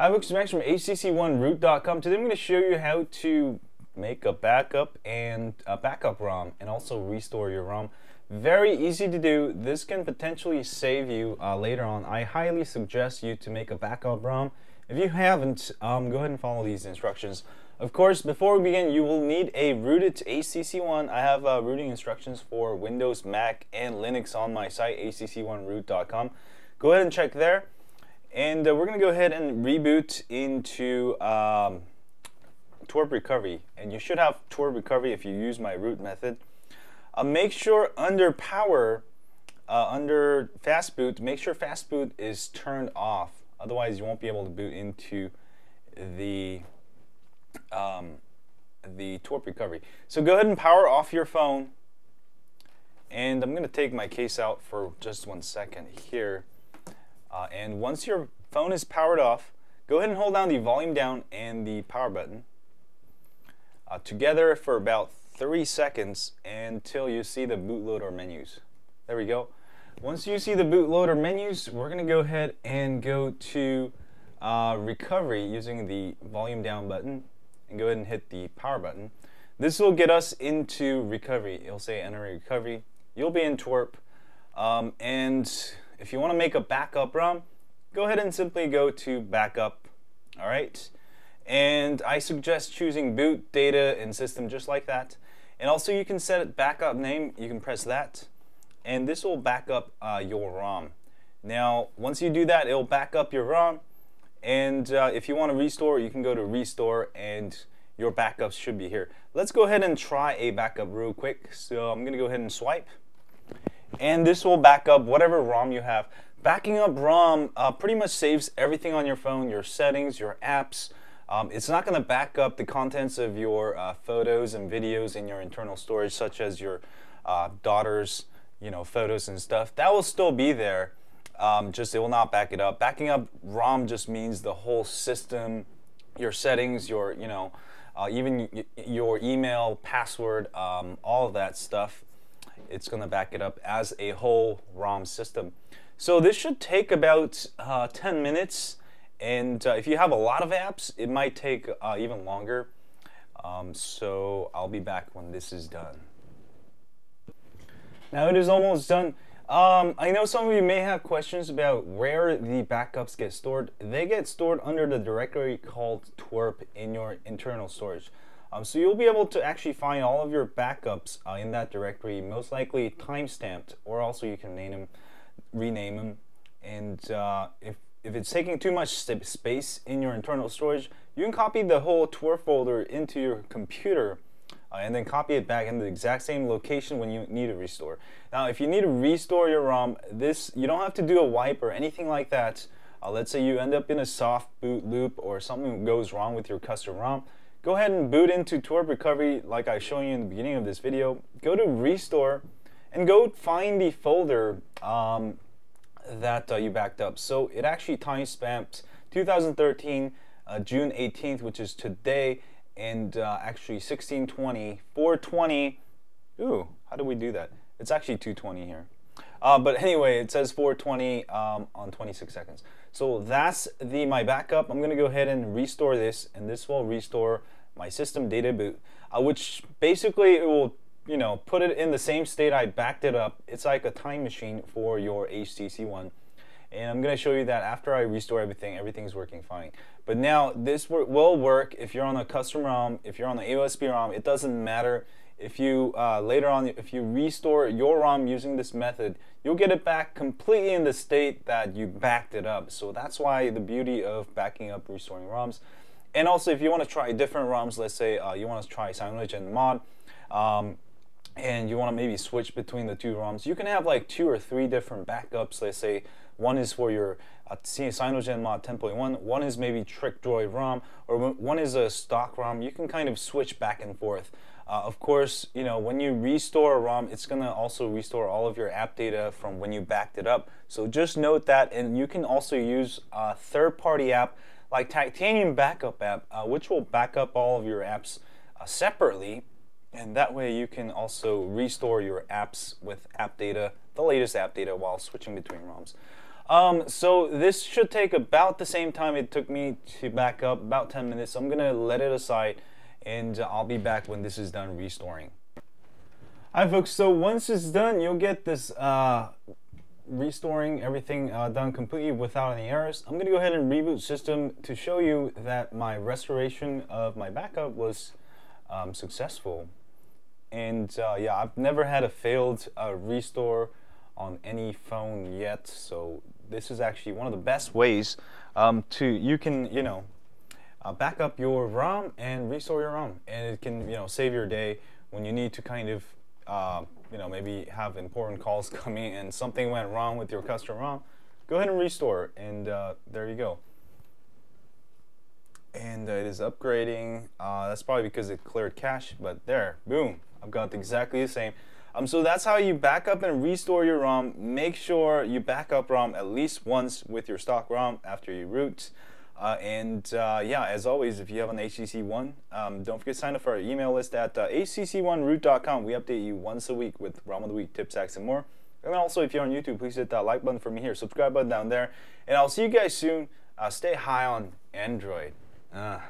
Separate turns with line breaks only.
Hi, folks, Max from HTCOneRoot.com. Today I'm going to show you how to make a backup and a backup ROM and also restore your ROM. Very easy to do. This can potentially save you uh, later on. I highly suggest you to make a backup ROM. If you haven't, um, go ahead and follow these instructions. Of course, before we begin, you will need a rooted HTC One. I have uh, rooting instructions for Windows, Mac, and Linux on my site, htconeroot.com. Go ahead and check there. And uh, we're going to go ahead and reboot into um, Recovery. And you should have TWRP Recovery if you use my root method. Uh, make sure under power, uh, under fast boot, make sure fast boot is turned off. Otherwise, you won't be able to boot into the um, the TWRP Recovery. So go ahead and power off your phone. And I'm going to take my case out for just one second here. Uh, and once your phone is powered off, go ahead and hold down the volume down and the power button uh, together for about three seconds until you see the bootloader menus. There we go. Once you see the bootloader menus, we're going to go ahead and go to uh, recovery using the volume down button and go ahead and hit the power button. This will get us into recovery. It'll say enter recovery. You'll be in TWRP. Um, and if you want to make a backup ROM, go ahead and simply go to backup. All right. And I suggest choosing boot, data, and system just like that. And also you can set it backup name. You can press that. And this will back up uh, your ROM. Now, once you do that, it'll back up your ROM. And uh, if you want to restore, you can go to restore and your backups should be here. Let's go ahead and try a backup real quick. So I'm to go ahead and swipe and this will back up whatever ROM you have. Backing up ROM uh, pretty much saves everything on your phone, your settings, your apps. Um, it's not going to back up the contents of your uh, photos and videos in your internal storage, such as your uh, daughter's, you know, photos and stuff. That will still be there. Um, just it will not back it up. Backing up ROM just means the whole system, your settings, your, you know, uh, even your email, password, um, all of that stuff it's going to back it up as a whole ROM system. So this should take about uh, 10 minutes and uh, if you have a lot of apps it might take uh, even longer. Um, so I'll be back when this is done. Now it is almost done. Um, I know some of you may have questions about where the backups get stored. They get stored under the directory called TWRP in your internal storage. Um, so you'll be able to actually find all of your backups uh, in that directory, most likely time-stamped, or also you can name them, rename them. And uh, if, if it's taking too much space in your internal storage, you can copy the whole TWRP folder into your computer uh, and then copy it back in the exact same location when you need to restore. Now, if you need to restore your ROM, this you don't have to do a wipe or anything like that. Uh, let's say you end up in a soft boot loop or something goes wrong with your custom ROM go ahead and boot into TWRP Recovery like I showed you in the beginning of this video. Go to Restore and go find the folder um, that uh, you backed up. So it actually timestamps 2013 uh, June 18th, which is today, and uh, actually 1620, 420. Ooh, how do we do that? It's actually 220 here. Uh, but anyway, it says 420 um, on 26 seconds. So that's the my backup. I'm going to go ahead and restore this, and this will restore my system data boot, uh, which basically it will you know put it in the same state I backed it up. It's like a time machine for your HTC One. And I'm going to show you that after I restore everything, everything's working fine. But now this will work if you're on a custom ROM, if you're on the AOSP ROM, it doesn't matter if you uh, later on, if you restore your ROM using this method, you'll get it back completely in the state that you backed it up. So that's why the beauty of backing up restoring ROMs. And also, if you want to try different ROMs, let's say uh, you want to try CyanogenMod, mod, um, and you want to maybe switch between the two ROMs, you can have like two or three different backups. Let's say one is for your uh, CyanogenMod 10.1, one is maybe Trick TrickDroid ROM, or one is a stock ROM. You can kind of switch back and forth. Uh, of course, you know, when you restore a ROM, it's going to also restore all of your app data from when you backed it up. So just note that, and you can also use a third-party app like Titanium Backup app, uh, which will back up all of your apps uh, separately, and that way you can also restore your apps with app data, the latest app data, while switching between ROMs. Um, so this should take about the same time it took me to back up, about 10 minutes. So I'm gonna let it aside and I'll be back when this is done restoring. Hi folks, so once it's done, you'll get this uh, restoring everything uh, done completely without any errors. I'm gonna go ahead and reboot system to show you that my restoration of my backup was um, successful. And uh, yeah, I've never had a failed uh, restore on any phone yet, so this is actually one of the best ways um, to, you can, you know, uh, back up your ROM and restore your ROM. And it can, you know, save your day when you need to kind of, uh, you know, maybe have important calls coming and something went wrong with your custom ROM. Go ahead and restore, and uh, there you go. And it is upgrading. Uh, that's probably because it cleared cache, but there, boom, I've got exactly the same. Um, so that's how you back up and restore your ROM. Make sure you back up ROM at least once with your stock ROM after you root. Uh, and uh, yeah, as always, if you have an HTC One, um, don't forget to sign up for our email list at uh, htconeroot.com. We update you once a week with ROM of the Week, tips, hacks, and more. And also, if you're on YouTube, please hit that like button for me here, subscribe button down there. And I'll see you guys soon. Uh, stay high on Android. Uh.